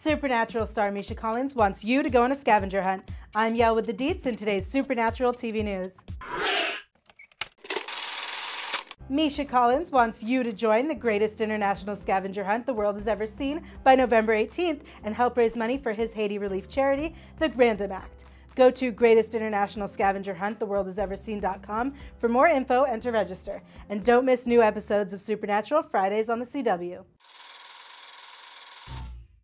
Supernatural star Misha Collins wants you to go on a scavenger hunt. I'm Yael with the deets in today's Supernatural TV news. Misha Collins wants you to join the greatest international scavenger hunt the world has ever seen by November 18th and help raise money for his Haiti relief charity, the Random Act. Go to Greatest International Scavenger Hunt the World Has Ever Seen.com for more info and to register. And don't miss new episodes of Supernatural Fridays on the CW.